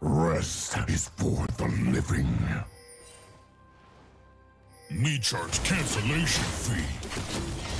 Rest is for the living. Me charge cancellation fee.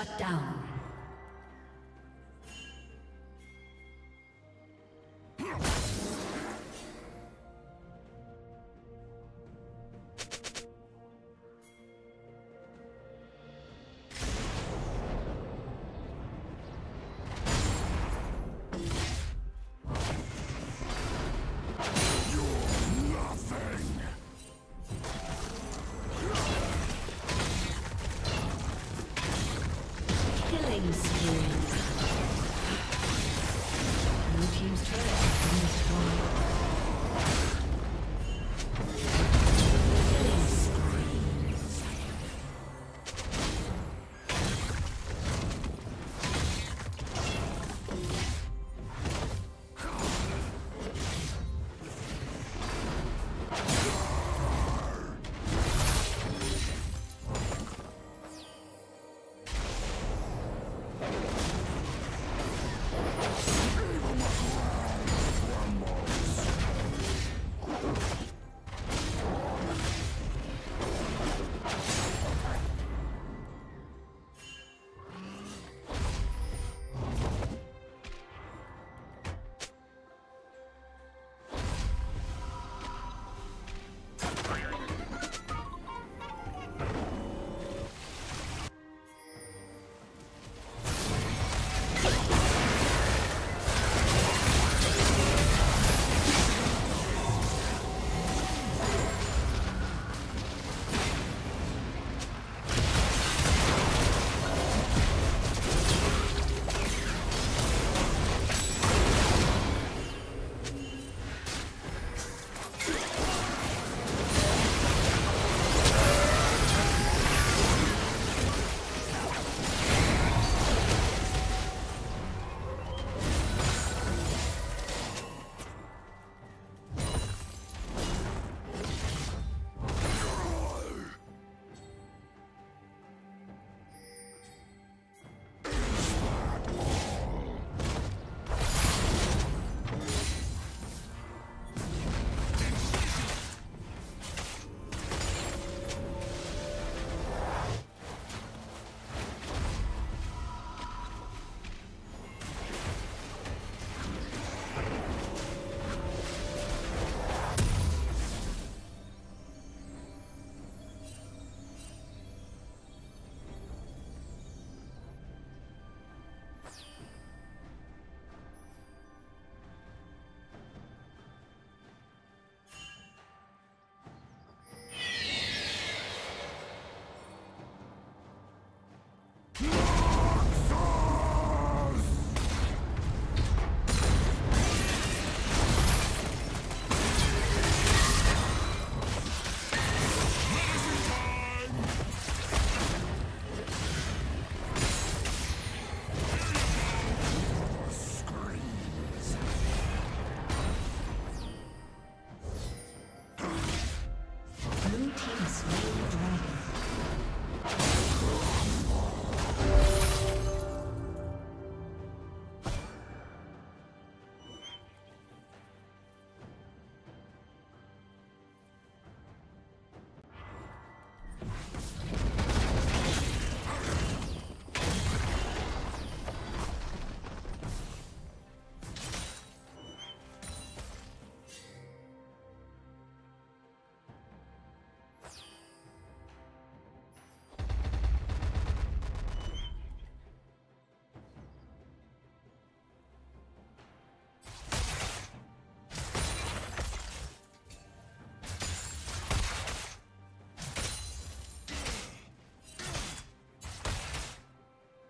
Shut down.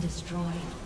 Destroyed.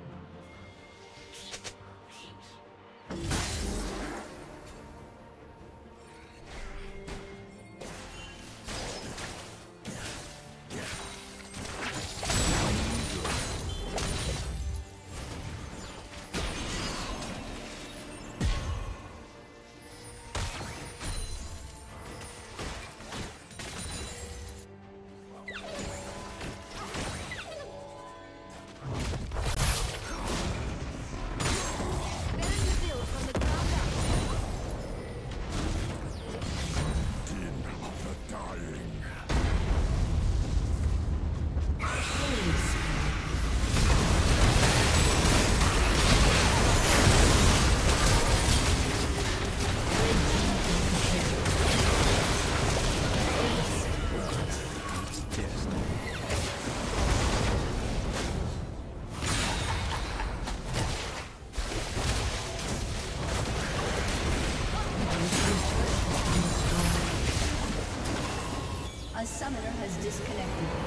Disconnected.